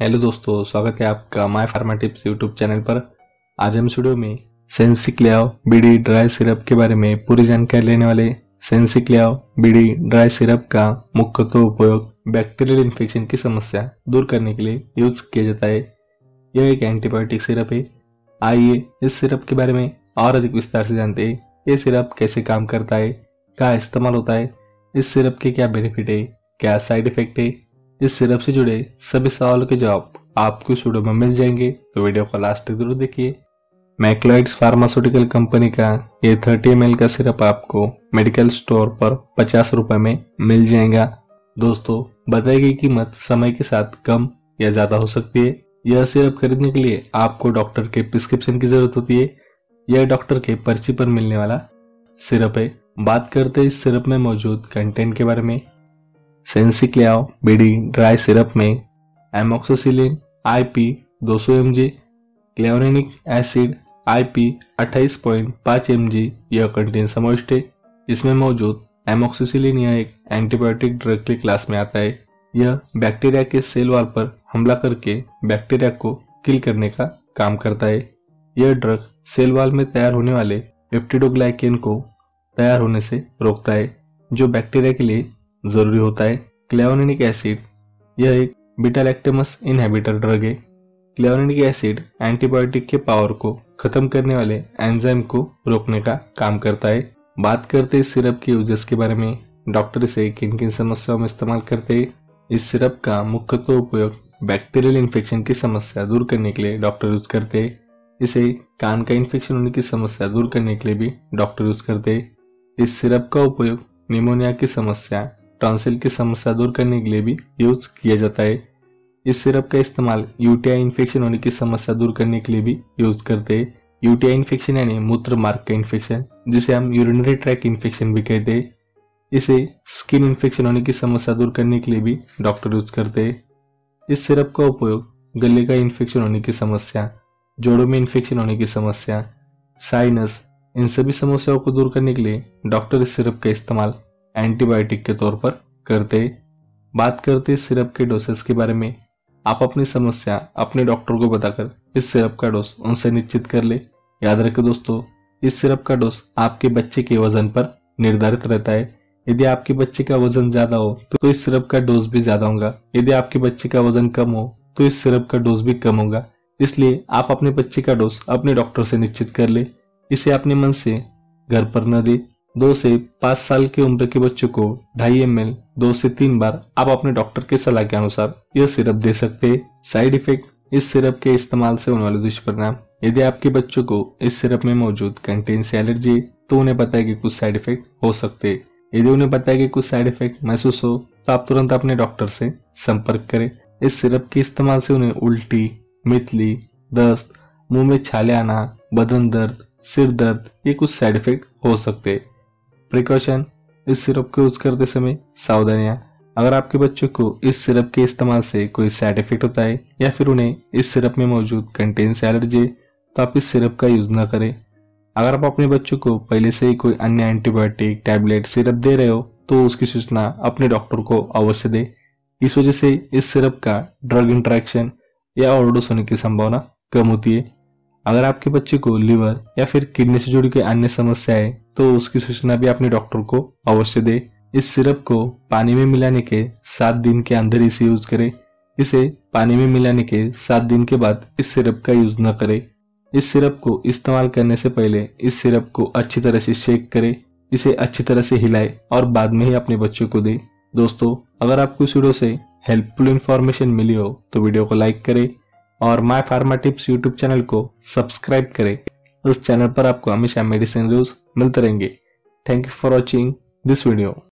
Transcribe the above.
Hello दोस्तों, स्वागत है आपका my pharma tips YouTube channel पर। आज हम स्टूडियो में सेंसिक्लियाओ बीडी ड्राई सिरप के बारे में पूरी जानकारी लेने वाले सेंसिक सेंसिक्लियाओ बीडी ड्राई सिरप का मुख्यतः उपयोग बैक्टीरियल इन्फेक्शन की समस्या दूर करने के लिए यूज़ किया जाता है। यह एक एंटीबायोटिक सिरप है। आइए इस सिरप के बारे में और अधिक विस्तार से जानते हैं। ये सिरप कैसे काम करता है क्या इस्तेमाल होता है, इस सिरप के क्या बेनिफिट है, क्या साइड इफ़ेक्ट है इस सिरप से जुड़े सभी सवालों के जवाब आपको इस वीडियो में मिल जाएँगे। तो वीडियो को लास्ट तक ज़रूर देखिए। मैक्लोइड्स फार्मास्यूटिकल कंपनी का ये 30 एम का सिरप आपको मेडिकल स्टोर पर पचास रुपए में मिल जाएगा। दोस्तों, बताई गई कीमत समय के साथ कम या ज़्यादा हो सकती है। यह सिरप खरीदने के लिए आपको डॉक्टर के प्रिस्क्रिप्शन की ज़रूरत होती है। यह डॉक्टर के पर्ची पर मिलने वाला सिरप है। बात करते हैं इस सिरप में मौजूद कंटेंट के बारे में। सेंसिक्लियाओ बीडी, ड्राई सिरप में एमोक्सिसिलिन, आईपी 200 सौ M G clavulanic acid, IP 28.5 M G, यह कंटेन समाविष्ट है। इसमें मौजूद एमोक्सिसिलिन यह एक एंटीबायोटिक ड्रग के क्लास में आता है। यह बैक्टीरिया के सेल वॉल पर हमला करके बैक्टीरिया को किल करने का काम करता है। यह ड्रग सेल वॉल में तैयार होने वाले पेप्टिडोग्लाइकेन को तैयार होने से रोकता है, जो बैक्टीरिया के लिए ज़रूरी होता है। क्लेवनिक एसिड, यह एक बीटा लैक्टेमस इनहेबिटर ड्रग है। क्लेवनिक एसिड एंटीबायोटिक के पावर को खत्म करने वाले एंजाइम को रोकने का काम करता है। बात करते इस सिरप के यूजेस के बारे में। डॉक्टर इसे किन किन समस्याओं में इस्तेमाल करते हैं? इस सिरप का मुख्यतः उपयोग बैक्टीरियल इन्फेक्शन की समस्या दूर करने के लिए डॉक्टर यूज़ करते हैं। इसे कान का इन्फेक्शन होने की समस्या दूर करने के लिए भी डॉक्टर यूज़ करते हैं। इस सिरप का उपयोग निमोनिया की समस्या टॉन्सिल की समस्या दूर करने के लिए भी यूज़ किया जाता है। इस सिरप का इस्तेमाल यूटीआई इन्फेक्शन होने की समस्या दूर करने के लिए भी यूज़ करते हैं। यूटीआई इन्फेक्शन यानी मूत्र मार्ग का इन्फेक्शन जिसे हम यूरिनरी ट्रैक इन्फेक्शन भी कहते हैं। इसे स्किन इन्फेक्शन होने की समस्या दूर करने के लिए भी डॉक्टर यूज़ करते हैं। इस सिरप का उपयोग गले का इन्फेक्शन होने की समस्या, जोड़ों में इन्फेक्शन होने की समस्या साइनस इन सभी समस्याओं को दूर करने के लिए डॉक्टर इस सिरप का इस्तेमाल एंटीबायोटिक के तौर पर करते, बात करते सिरप के डोसेस के बारे में। आप अपनी समस्या अपने डॉक्टर को बताकर इस सिरप का डोज उनसे निश्चित कर ले। याद रखें दोस्तों, इस सिरप का डोज आपके बच्चे के वज़न पर निर्धारित रहता है। यदि आपके बच्चे का वज़न ज़्यादा हो तो इस सिरप का डोज भी ज़्यादा होगा। यदि आपके बच्चे का वज़न कम हो तो इस सिरप का डोज भी कम होगा। इसलिए आप अपने बच्चे का डोज अपने डॉक्टर से निश्चित कर ले। इसे अपने मन से घर पर न दे। दो से पाँच साल की उम्र के बच्चों को ढाई एम एल दो से तीन बार आप अपने डॉक्टर के सलाह के अनुसार यह सिरप दे सकते हैं। साइड इफ़ेक्ट, इस सिरप के इस्तेमाल से होने वाले दुष्परिणाम। यदि आपके बच्चों को इस सिरप में मौजूद कंटेन से एलर्जी तो उन्हें पता है कि कुछ साइड इफ़ेक्ट हो सकते हैं। यदि उन्हें पता है कि कुछ साइड इफ़ेक्ट महसूस हो तो आप तुरंत अपने डॉक्टर से संपर्क करें। इस सिरप के इस्तेमाल से उन्हें उल्टी, मितली, दस्त, मुँह में छाले आना, बदन दर्द, सिर दर्द, ये कुछ साइड इफ़ेक्ट हो सकते हैं। प्रिकॉशन इस सिरप को यूज़ करते समय सावधानियाँ। अगर आपके बच्चों को इस सिरप के इस्तेमाल से कोई साइड इफ़ेक्ट होता है, या फिर उन्हें इस सिरप में मौजूद कंटेन से एलर्जी तो आप इस सिरप का यूज़ न करें। अगर आप अपने बच्चों को पहले से ही कोई अन्य एंटीबायोटिक टैबलेट सिरप दे रहे हो तो उसकी सूचना अपने डॉक्टर को अवश्य दे। इस वजह से इस सिरप का ड्रग इंट्रैक्शन या ओवरडोज होने की संभावना कम होती है। अगर आपके बच्चे को लिवर या फिर किडनी से जुड़ी कोई अन्य समस्या है तो उसकी सूचना भी अपने डॉक्टर को अवश्य दे। इस सिरप को पानी में मिलाने के सात दिन के अंदर इसे यूज़ करें। इसे पानी में मिलाने के सात दिन के बाद इस सिरप का यूज़ न करें। इस सिरप को इस्तेमाल करने से पहले इस सिरप को अच्छी तरह से शेक करें। इसे अच्छी तरह से हिलाए और बाद में ही अपने बच्चों को दे। दोस्तों, अगर आपको इस वीडियो से हेल्पफुल इन्फॉर्मेशन मिली हो तो वीडियो को लाइक करें। और my pharma tips YouTube channel को सब्सक्राइब करें। उस चैनल पर आपको हमेशा मेडिसिन रूज मिलते रहेंगे। Thank you for watching this video